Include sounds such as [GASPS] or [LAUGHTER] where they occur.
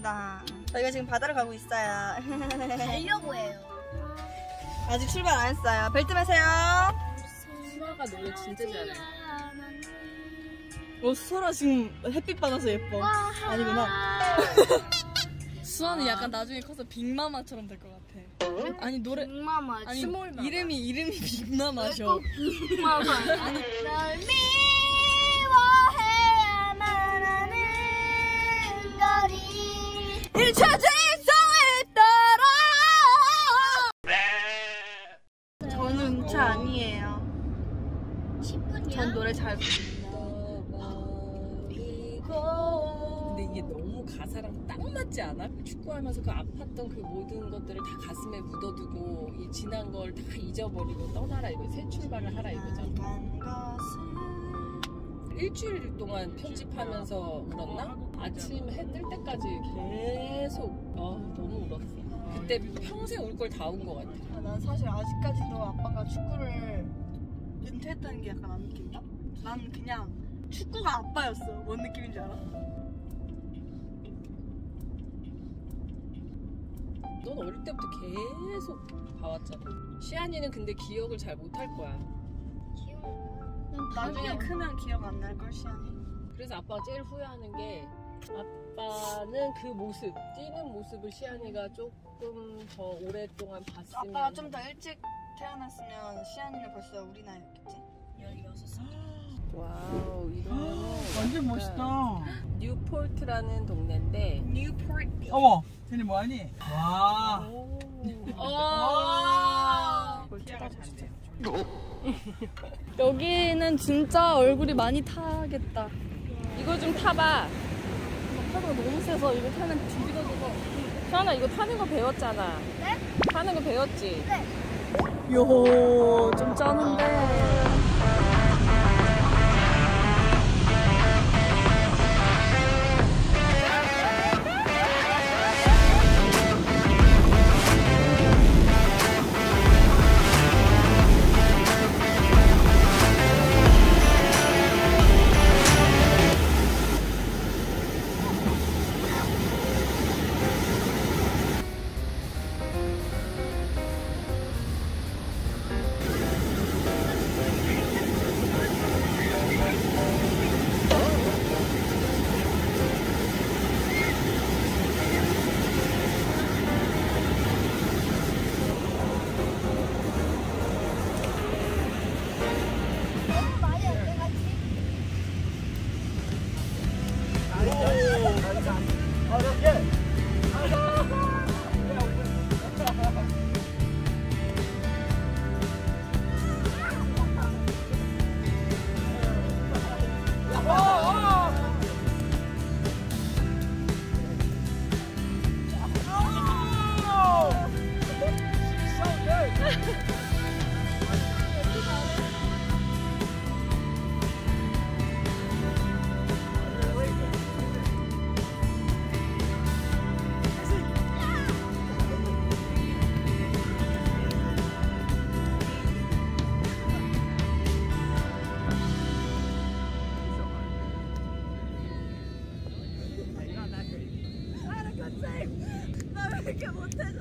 왔습니다. 저희가 지금 바다를 가고 있어요. [LAUGHS] 가려고 해요. 아직 출발 안 했어요. 벨트 매세요. 수아가 노래 진짜 잘해. 어, 수아라 지금 햇빛 받아서 예뻐. 아니구나. [LAUGHS] 수아는 약간 나중에 커서 빅마마처럼 될 것 같아. 아니 노래 빅마마 아니 스몰마마. 이름이 이름이 빅마마셔. 빅마마. [LAUGHS] 1차 진성에 따라. 저는 음차 아니에요. 전 노래 잘 근데 이게 너무 가사랑 딱 맞지 않아? 축구하면서 그 아팠던 그 모든 것들을 다 가슴에 묻어두고 이 지난 걸 다 잊어버리고 떠나라 이거 새 출발을 하라 이거잖아. 일주일 동안 편집하면서 울었나? 아침 해 뜰 때까지 계속 아, 너무 울었어. 그때 평생 울 걸 다 운 것 같아. 아, 난 사실 아직까지도 아빠가 축구를 은퇴했다는 게 약간 안 느낀다? 난 그냥 축구가 아빠였어. 뭔 느낌인지 알아? 넌 어릴 때부터 계속 봐왔잖아. 시안이는 근데 기억을 잘 못할 거야. 나중에 크면 기억 안 날 걸 시안이. 그래서 아빠가 제일 후회하는 게 아빠는 그 모습, 뛰는 모습을 시안이가 조금 더 오랫동안 봤으면 아빠가 좀 더 일찍 태어났으면 시안이는 벌써 우리 나이였겠지? 16살. wow 이러면은 [GASPS] 완전 멋있다. 뉴포트라는 동네인데 뉴포트. 어머, 쟤네 뭐하니? 와. 어. 키아가 잘 돼. 여기는 진짜 얼굴이 많이 타겠다. 이거 좀 타봐. 파도가 너무 세서 이거 타면 뒤집어져서. 시안아 이거 타는 거 배웠잖아. 네? 타는 거 배웠지? 요, 좀 쩌는 Hurry up, get 给我再。